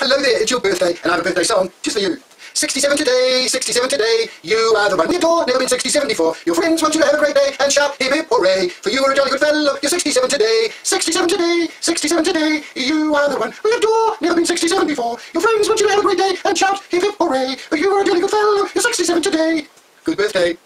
Hello there, it's your birthday, and I have a birthday song just for you. 67 today, 67 today, you are the one we adore, never been 67 before. Your friends want you to have a great day and shout hip hip hooray. For you are a jolly good fellow, you're 67 today, 67 today, 67 today, you are the one we adore, never been 67 before. Your friends want you to have a great day and shout hip hip hooray. For you are a jolly good fellow, you're 67 today. Good birthday.